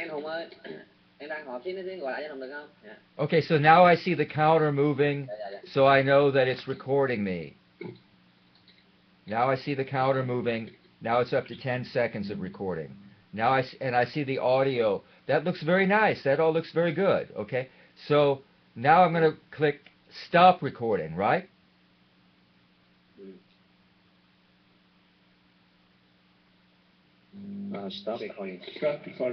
and ơi Okay, so now I see the counter moving, so I know that it's recording me. Now I see the counter moving. Now it's up to 10 seconds of recording. Now I and I see the audio. That looks very nice. That all looks very good. Okay, so now I'm going to click stop recording. Right? Uh, stop recording Stop recording.